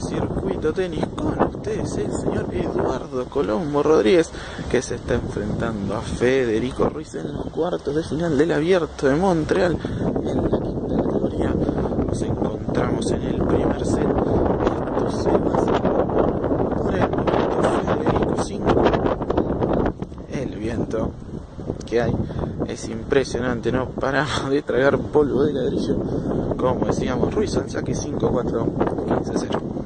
Circuito Tenis con ustedes el señor Eduardo Colombo Rodríguez que se está enfrentando a Federico Ruiz en los cuartos de final del Abierto de Montreal en la quinta categoría. Nos encontramos en el primer set. Esto se por el momento Federico 5. El viento que hay es impresionante, no paramos de tragar polvo de ladrillo. Como decíamos, Ruiz al saque 5-4, 15-0.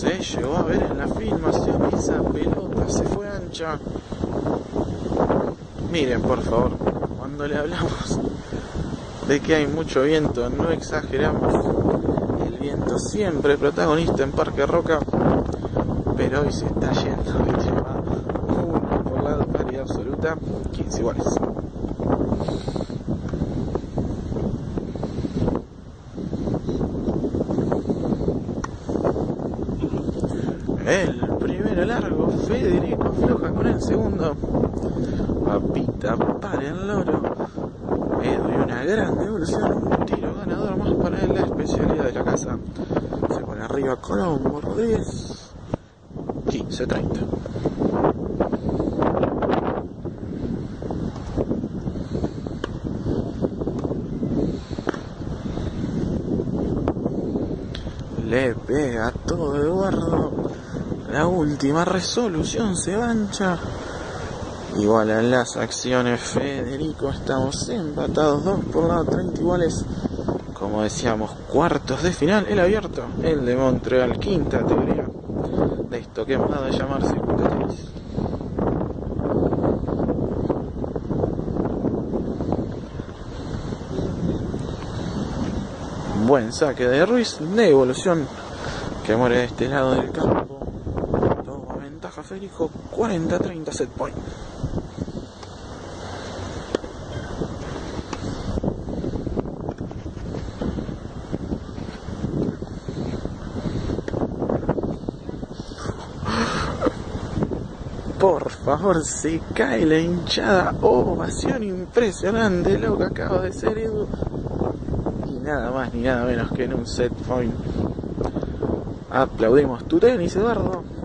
Se llegó a ver en la filmación esa pelota se fue ancha. Miren, por favor, cuando le hablamos de que hay mucho viento, no exageramos. El viento siempre protagonista en Parque Roca, pero hoy se está yendo uno por la paridad absoluta, 15 iguales. El primero largo, Federico afloja con el segundo. Papita para el loro. Edu y una gran devolución. Un tiro ganador más para él, la especialidad de la casa. Se pone arriba Colombo Rodríguez. 15-30. Le pega todo Eduardo. La última resolución se mancha. Igual a las acciones Federico, estamos empatados 2 por lado 30 iguales. Como decíamos, cuartos de final, el abierto, el de Montreal, quinta teoría de esto que hemos dado a llamar circuito tenis. Buen saque de Ruiz, de evolución que muere de este lado del campo. Federico, 40-30 set point. Por favor, se cae la hinchada. Ovación impresionante lo que acaba de ser Edu. Y nada más ni nada menos que en un set point. Aplaudimos tu tenis, Eduardo.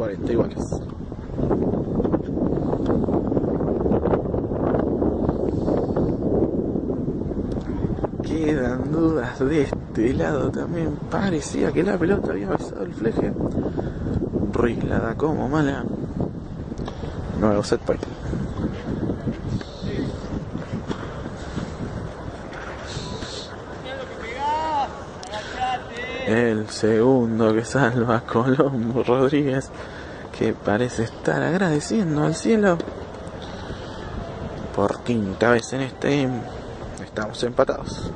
40 iguales. Quedan dudas de este lado también. Parecía que la pelota había besado el fleje. Ruiz la da como mala. Nuevo set point. El segundo que salva Colombo Rodríguez, que parece estar agradeciendo al cielo. Por quinta vez en este estamos empatados.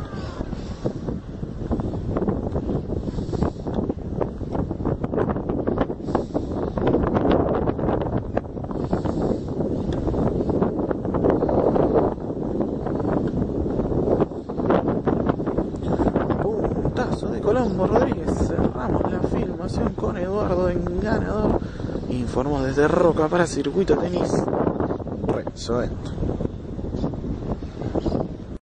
Puntazo de Colombo Rodríguez. Cerramos la filmación con Eduardo en ganador. Informó desde Roca para Circuito Tenis. Renzo.